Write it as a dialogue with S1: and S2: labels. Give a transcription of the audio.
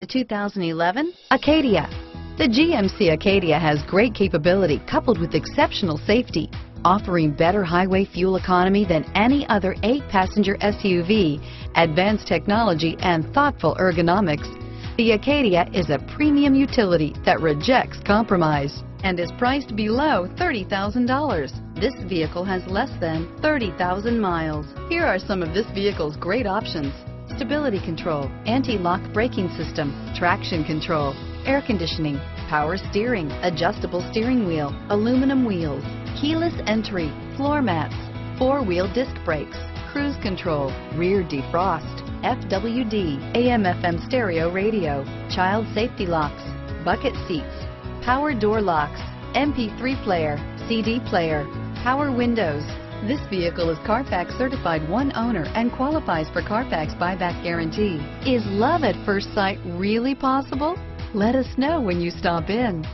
S1: The 2011 Acadia. The GMC Acadia has great capability coupled with exceptional safety, offering better highway fuel economy than any other eight-passenger SUV, advanced technology, and thoughtful ergonomics. The Acadia is a premium utility that rejects compromise and is priced below $30,000. This vehicle has less than 30,000 miles. Here are some of this vehicle's great options stability control, anti-lock braking system, traction control, air conditioning, power steering, adjustable steering wheel, aluminum wheels, keyless entry, floor mats, four-wheel disc brakes, cruise control, rear defrost, FWD, AM FM stereo radio, child safety locks, bucket seats, power door locks, MP3 player, CD player, power windows, this vehicle is Carfax certified one owner and qualifies for Carfax buyback guarantee. Is love at first sight really possible? Let us know when you stop in.